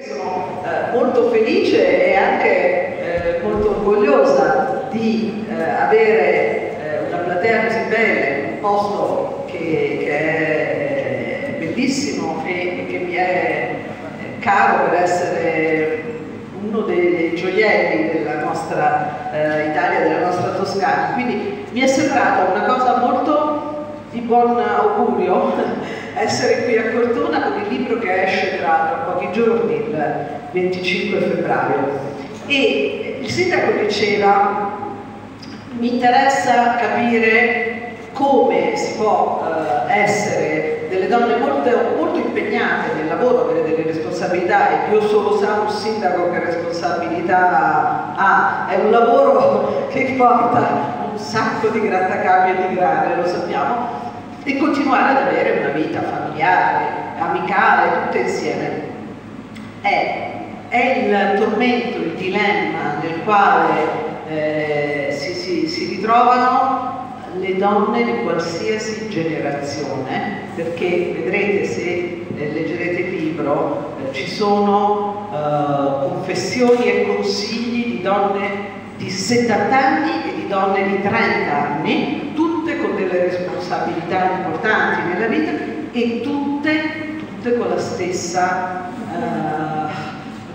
Sono eh, molto felice e anche eh, molto orgogliosa di eh, avere eh, una platea così bella, un posto che, che è bellissimo e, che mi è eh, caro per essere uno dei gioielli della nostra eh, Italia, della nostra Toscana. Quindi mi è sembrata una cosa molto di buon augurio essere qui a Cortona con il libro che esce tra, pochi giorni, il 25 febbraio. E il sindaco diceva, mi interessa capire come si può eh, essere delle donne molto, molto, impegnate nel lavoro, avere delle responsabilità e Dio solo sa un sindaco che responsabilità ha, è un lavoro che porta un sacco di grattacapi e di grane, lo sappiamo, e continuare ad avere una vita familiare, amicale, tutte insieme. È, è il tormento, il dilemma nel quale eh, si, si, si ritrovano le donne di qualsiasi generazione, perché vedrete se eh, leggerete il libro, eh, ci sono eh, confessioni e consigli di donne di 70 anni e di donne di 30 anni, delle responsabilità importanti nella vita e tutte, tutte con la stessa uh,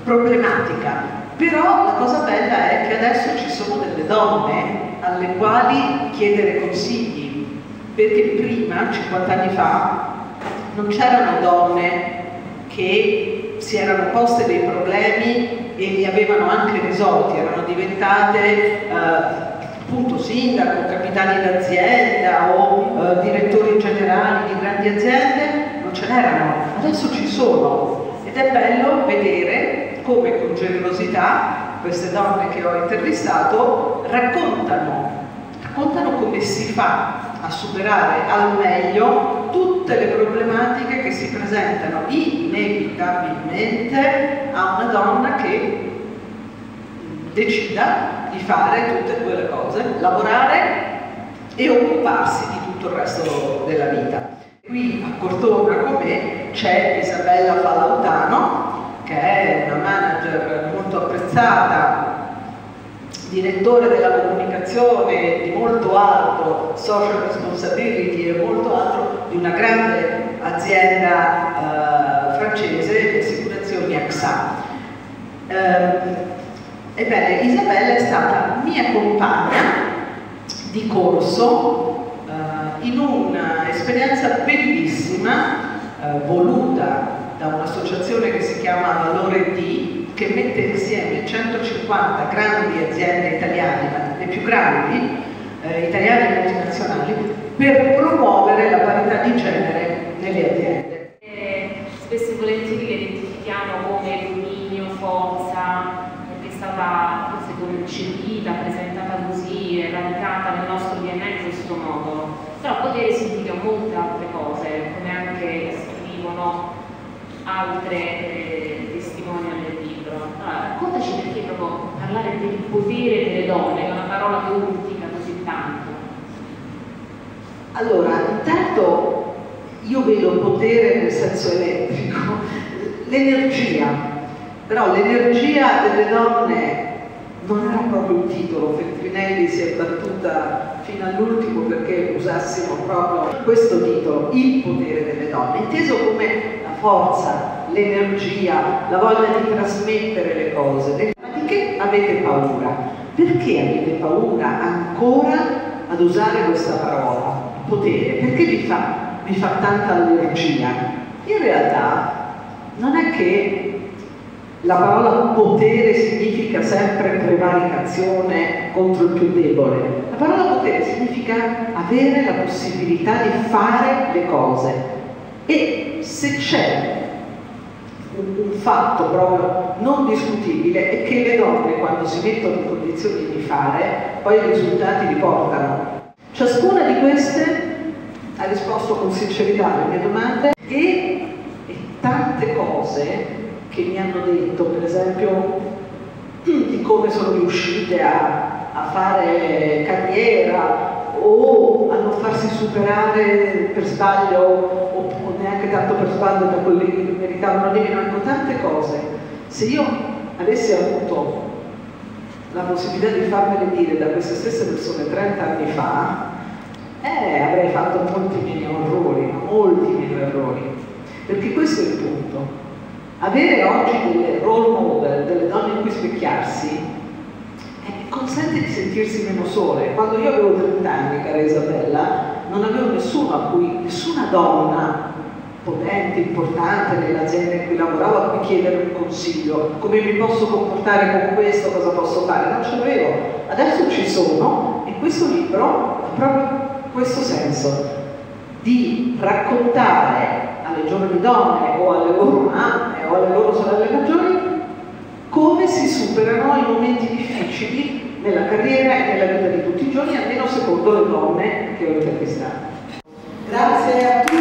problematica. Però la cosa bella è che adesso ci sono delle donne alle quali chiedere consigli, perché prima, 50 anni fa, non c'erano donne che si erano poste dei problemi e li avevano anche risolti, erano diventate eh, appunto sindaco, capitani d'azienda o eh, direttori generali di grandi aziende, non ce n'erano, adesso ci sono. Ed è bello vedere come con generosità queste donne che ho intervistato raccontano, raccontano come si fa a superare al meglio tutte le problematiche che si presentano inevitabilmente a una donna che decida di fare tutte e due le cose, lavorare e occuparsi di tutto il resto della vita. Qui a Cortona con me c'è Isabella Falautano, che è una manager molto apprezzata, direttore della comunicazione di molto alto, social responsibility e molto altro, di una grande azienda eh, francese di assicurazioni AXA. Eh, Ebbene, Isabella è stata mia compagna di corso eh, in un'esperienza bellissima, eh, voluta da un'associazione che si chiama Valore D, che mette insieme 150 grandi aziende italiane, le più grandi, eh, italiane e multinazionali, per promuovere la parità di genere nelle aziende. Eh, spesso e volentieri che identifichiamo come dominio, forza, stata forse concepita, presentata così, radicata nel nostro DNA in questo modo, però potere significa molte altre cose, come anche scrivono altre eh, testimonial del libro. Allora, raccontaci perché proprio parlare del potere delle donne, che è una parola che urtica così tanto. Allora, intanto io vedo potere nel senso elettrico, l'energia però l'energia delle donne non era proprio il titolo, Feltrinelli si è battuta fino all'ultimo perché usassimo proprio questo titolo, il potere delle donne, inteso come la forza, l'energia, la voglia di trasmettere le cose. Ma di che avete paura? Perché avete paura ancora ad usare questa parola, potere? Perché vi fa, vi fa tanta allergia? In realtà non è che la parola potere significa sempre prevaricazione contro il più debole. La parola potere significa avere la possibilità di fare le cose. E se c'è un, un fatto proprio non discutibile è che le donne quando si mettono in condizioni di fare, poi i risultati li portano. Ciascuna di queste ha risposto con sincerità alle mie domande e, e tante cose che mi hanno detto, per esempio, di come sono riuscite a, a fare carriera o a non farsi superare per sbaglio o, o neanche tanto per sbaglio da colleghi che meritavano di meno, ecco tante cose Se io avessi avuto la possibilità di farmele dire da queste stesse persone 30 anni fa, eh, avrei fatto molti meno errori, molti meno errori. Perché questo è il punto. Avere oggi delle role model, delle donne in cui specchiarsi, eh, consente di sentirsi meno sole. Quando io avevo 30 anni, cara Isabella, non avevo nessuno a cui, nessuna donna potente, importante nell'azienda in cui lavoravo a cui chiedere un consiglio, come mi posso comportare con questo, cosa posso fare, non ce l'avevo. Adesso ci sono e questo libro ha proprio questo senso di raccontare alle giovani donne o alle loro mamme o alle loro sorelle maggiori come si superano i momenti difficili nella carriera e nella vita di tutti i giorni, almeno secondo le donne che ho intervistato. Grazie a tutte.